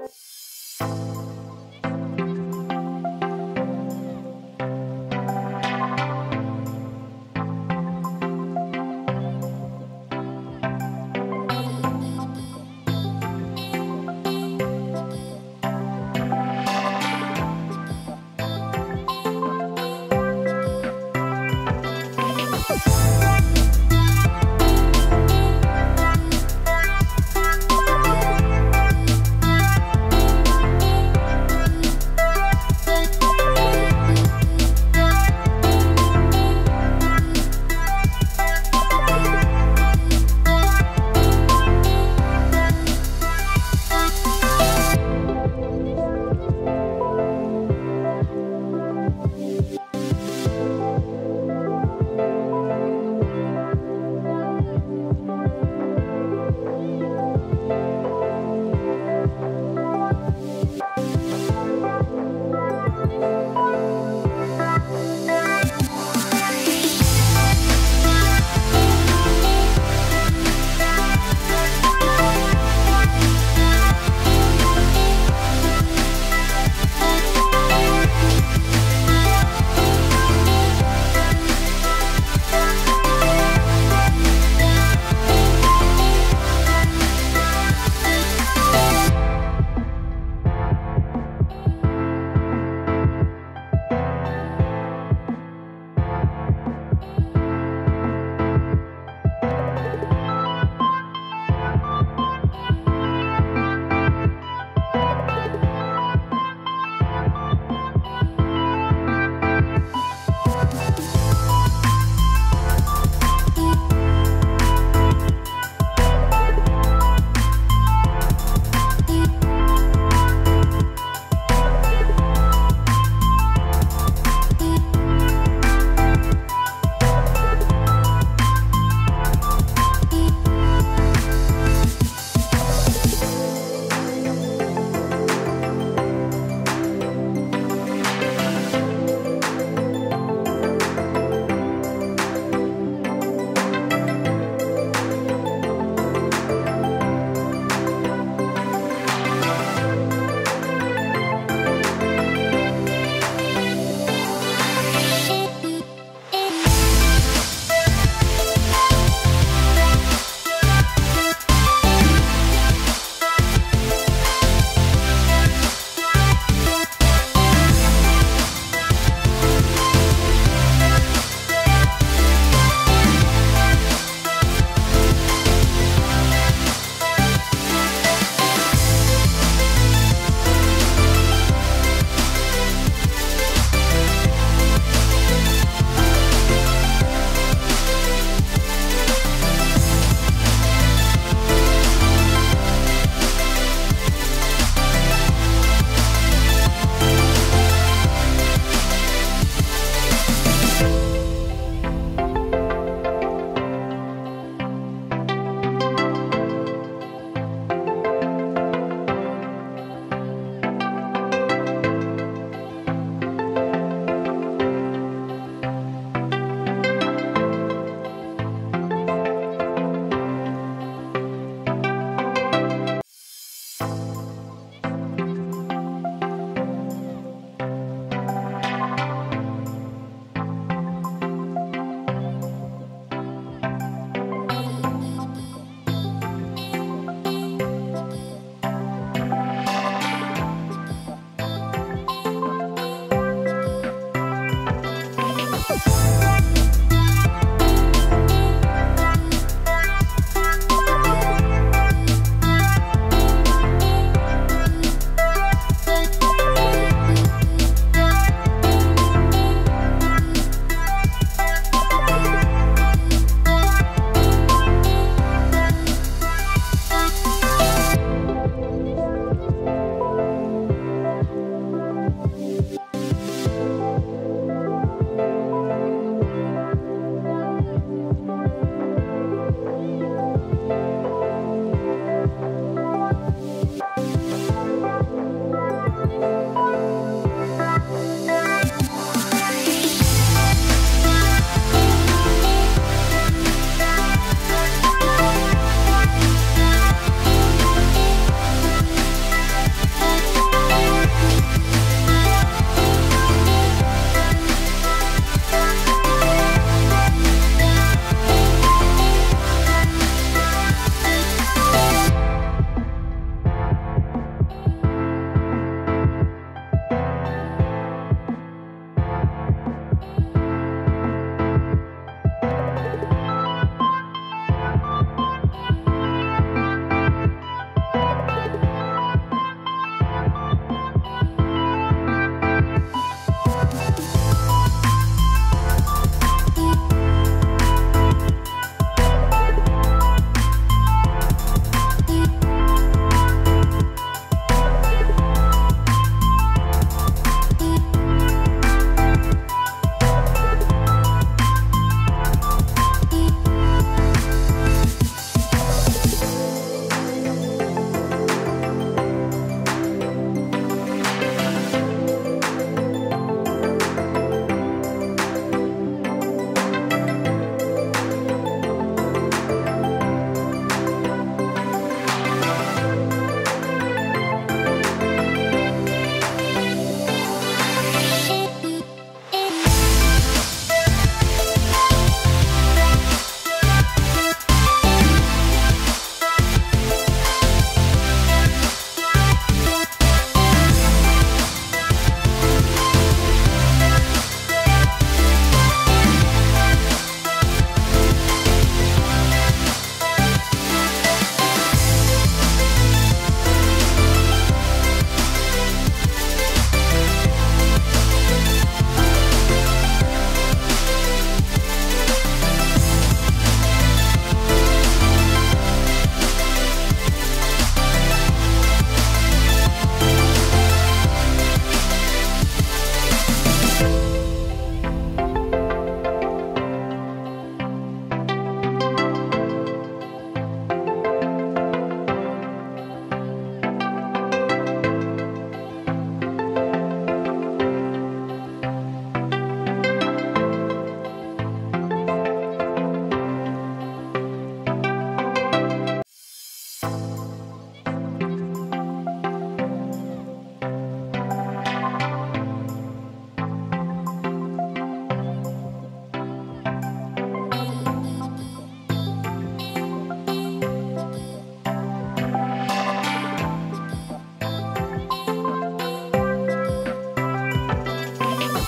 you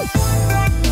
Woo!